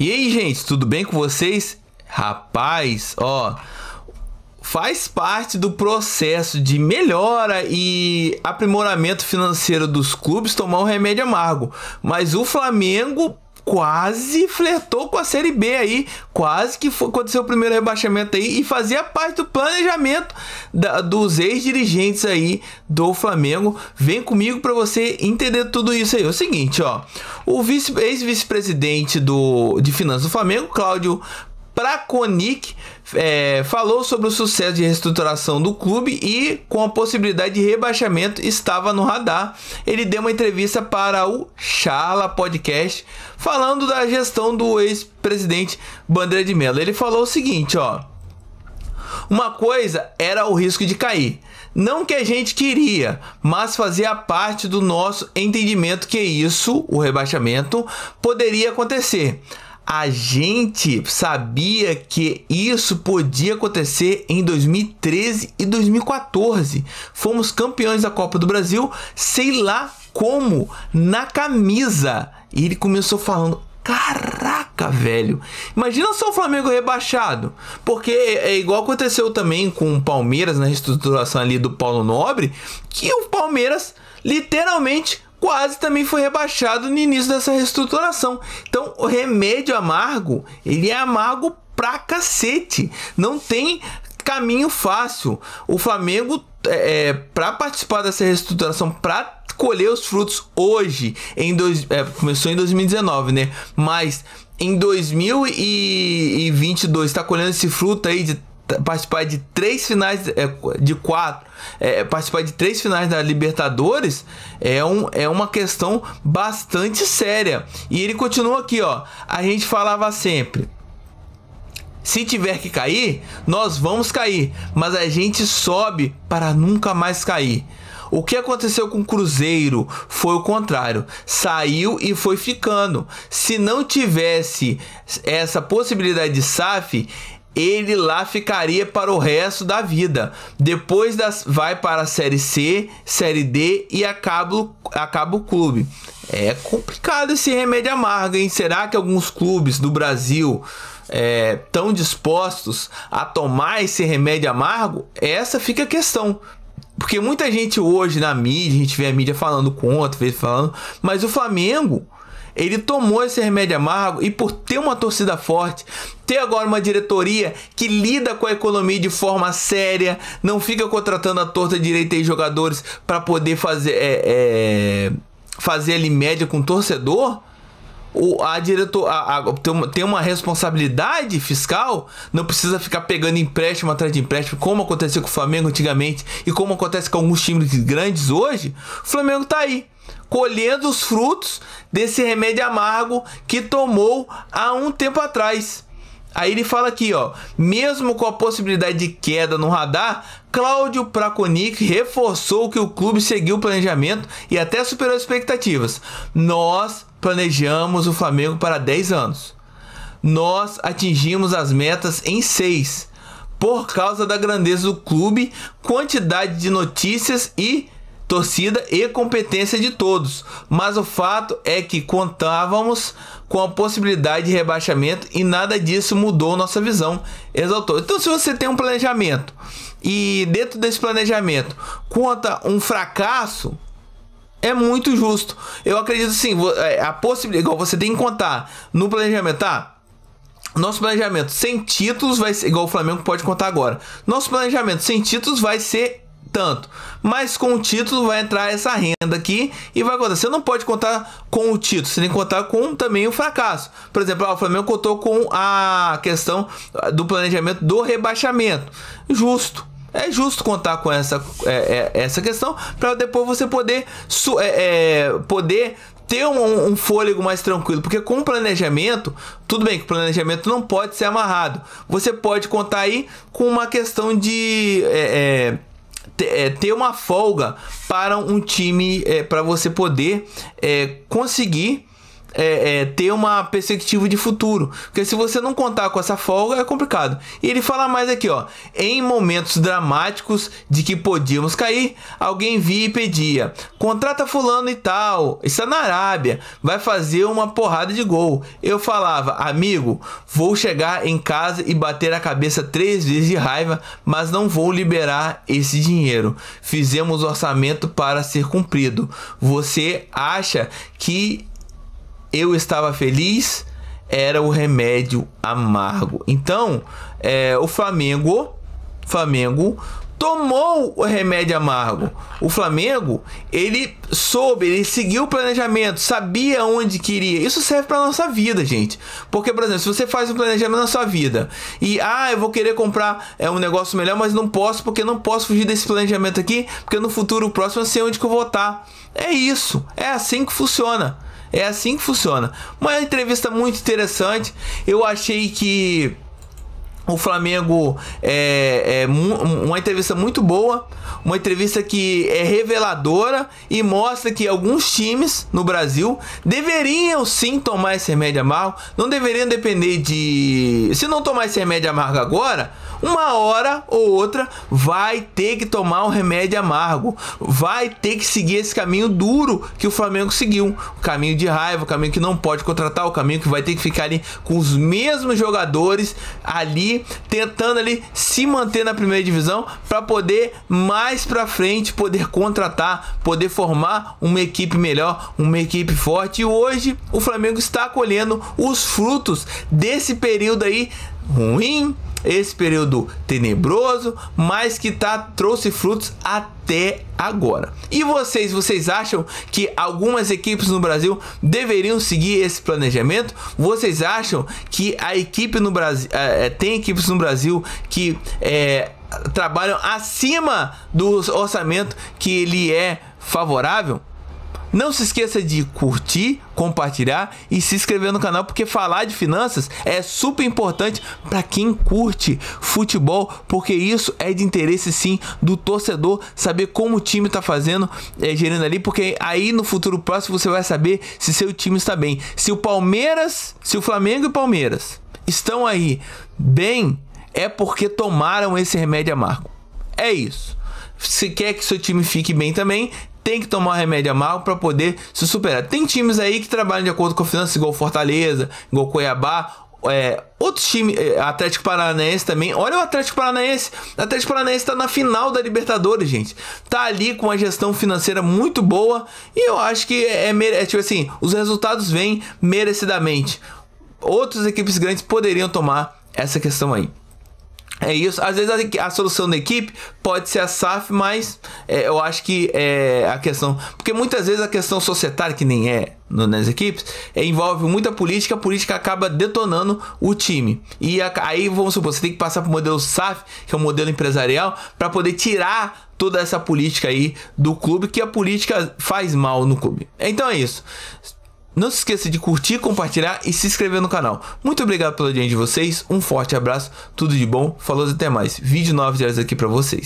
E aí, gente, tudo bem com vocês? Rapaz, ó, faz parte do processo de melhora e aprimoramento financeiro dos clubes tomar um remédio amargo. Mas o Flamengo quase flertou com a Série B aí, quase que foi, aconteceu o primeiro rebaixamento aí e fazia parte do planejamento da, dos ex-dirigentes aí do Flamengo. Vem comigo para você entender tudo isso aí. É o seguinte, ó, o vice, ex-vice-presidente do de finanças do Flamengo, Cláudio Prakonic é, falou sobre o sucesso de reestruturação do clube e com a possibilidade de rebaixamento estava no radar. Ele deu uma entrevista para o Chala Podcast falando da gestão do ex-presidente Bandeira de Mello. Ele falou o seguinte, ó: Uma coisa era o risco de cair. Não que a gente queria, mas fazia parte do nosso entendimento que isso, o rebaixamento, poderia acontecer a gente sabia que isso podia acontecer em 2013 e 2014. Fomos campeões da Copa do Brasil, sei lá como, na camisa. E ele começou falando: Caraca, velho. Imagina só o Flamengo rebaixado. Porque é igual aconteceu também com o Palmeiras na reestruturação ali do Paulo Nobre, que o Palmeiras literalmente quase também foi rebaixado no início dessa reestruturação. Então, o remédio amargo, ele é amargo pra cacete. Não tem caminho fácil. O Flamengo, é, é para participar dessa reestruturação, para colher os frutos hoje, em dois, é, começou em 2019, né? Mas em 2022 está colhendo esse fruto aí de participar de três finais é, de quatro, é, participar de três finais da Libertadores é, um, é uma questão bastante séria. E ele continua aqui, ó. A gente falava sempre. Se tiver que cair, nós vamos cair, mas a gente sobe para nunca mais cair. O que aconteceu com o Cruzeiro foi o contrário. Saiu e foi ficando. Se não tivesse essa possibilidade de SAF, ele lá ficaria para o resto da vida. Depois das, vai para a Série C, Série D e acaba, acaba o clube. É complicado esse remédio amargo, hein? Será que alguns clubes do Brasil é, dispostos a tomar esse remédio amargo? Essa fica a questão. Porque muita gente hoje na mídia, a gente vê a mídia falando contra, falando, mas o Flamengo ele tomou esse remédio amargo e por ter uma torcida forte, ter agora uma diretoria que lida com a economia de forma séria, não fica contratando a torta direita e jogadores para poder fazer é, é, fazer ali média com o torcedor. O, a diretor a, a, tem, uma, tem uma responsabilidade fiscal, não precisa ficar pegando empréstimo atrás de empréstimo, como aconteceu com o Flamengo antigamente e como acontece com alguns times grandes hoje. O Flamengo tá aí colhendo os frutos desse remédio amargo que tomou há um tempo atrás. Aí ele fala aqui, ó, mesmo com a possibilidade de queda no radar, Cláudio Prakonic reforçou que o clube seguiu o planejamento e até superou as expectativas. Nós planejamos o Flamengo para 10 anos. Nós atingimos as metas em 6 por causa da grandeza do clube, quantidade de notícias e torcida e competência de todos, mas o fato é que contávamos com a possibilidade de rebaixamento e nada disso mudou nossa visão, exaltou. Então, se você tem um planejamento e dentro desse planejamento conta um fracasso, é muito justo. Eu acredito sim, é, a possibilidade, igual você tem que contar no planejamento, tá? Nosso planejamento sem títulos vai ser igual o Flamengo pode contar agora. Nosso planejamento sem títulos vai ser tanto. Mas com o título vai entrar essa renda aqui e vai contar. Você não pode contar com o título, você tem que contar com também o fracasso. Por exemplo, o Flamengo contou com a questão do planejamento do rebaixamento. Justo. É justo contar com essa, é, é, essa questão para depois você poder, é, é, poder ter um, um, fôlego mais tranquilo, porque com planejamento, tudo bem que o planejamento não pode ser amarrado. Você pode contar aí com uma questão de é, é é, ter uma folga para um time é, para você poder é, conseguir é, é, ter uma perspectiva de futuro. Porque se você não contar com essa folga, é complicado. E ele fala mais aqui, ó. Em momentos dramáticos de que podíamos cair, alguém via e pedia: contrata fulano e tal, está na Arábia, vai fazer uma porrada de gol. Eu falava, amigo, vou chegar em casa e bater a cabeça três vezes de raiva, mas não vou liberar esse dinheiro. Fizemos orçamento para ser cumprido. Você acha que eu estava feliz era o remédio amargo. Então, é, o Flamengo, Flamengo tomou o remédio amargo. O Flamengo, ele soube, ele seguiu o planejamento, sabia onde queria. Isso serve para nossa vida, gente. Porque, por exemplo, se você faz um planejamento na sua vida e ah, eu vou querer comprar é um negócio melhor, mas não posso porque não posso fugir desse planejamento aqui, porque no futuro próximo eu sei onde que eu vou estar. É isso. É assim que funciona. É assim que funciona. Uma entrevista muito interessante. Eu achei que o Flamengo é, é, uma entrevista muito boa, uma entrevista que é reveladora e mostra que alguns times no Brasil deveriam sim tomar esse remédio amargo, não deveriam depender de. Se não tomar esse remédio amargo agora, uma hora ou outra vai ter que tomar um remédio amargo, vai ter que seguir esse caminho duro que o Flamengo seguiu, o caminho de raiva, o caminho que não pode contratar, o caminho que vai ter que ficar ali com os mesmos jogadores ali tentando ali se manter na primeira divisão para poder mais para frente poder contratar, poder formar uma equipe melhor, uma equipe forte. E hoje o Flamengo está colhendo os frutos desse período aí ruim, esse período tenebroso, mas que tá trouxe frutos até agora. E vocês, vocês acham que algumas equipes no Brasil deveriam seguir esse planejamento? Vocês acham que a equipe no Brasil é, tem equipes no Brasil que é, trabalham acima do orçamento que ele é favorável? Não se esqueça de curtir, compartilhar e se inscrever no canal, porque falar de finanças é super importante para quem curte futebol, porque isso é de interesse sim do torcedor saber como o time está fazendo, é, gerindo ali, porque aí no futuro próximo você vai saber se seu time está bem. Se o Palmeiras, se o Flamengo e o Palmeiras estão aí bem, é porque tomaram esse remédio amargo. É isso. Se quer que seu time fique bem também, tem que tomar remédio amargo para poder se superar. Tem times aí que trabalham de acordo com a finança, igual Fortaleza, igual Cuiabá, é, é, Atlético Paranaense também. Olha o Atlético Paranaense. O Atlético Paranaense tá na final da Libertadores, gente. Tá ali com uma gestão financeira muito boa. E eu acho que é, é, é tipo assim: os resultados vêm merecidamente. Outras equipes grandes poderiam tomar essa questão aí. É isso. Às vezes a, a, solução da equipe pode ser a SAF, mas é, eu acho que é a questão. Porque muitas vezes a questão societária, que nem é no, nas equipes, é, envolve muita política, a política acaba detonando o time. E a, aí, vamos supor, você tem que passar para o modelo SAF, que é o modelo empresarial, para poder tirar toda essa política aí do clube, que a política faz mal no clube. Então é isso. Não se esqueça de curtir, compartilhar e se inscrever no canal. Muito obrigado pela audiência de vocês, um forte abraço, tudo de bom, falou até mais. Vídeo 9 dias aqui para vocês.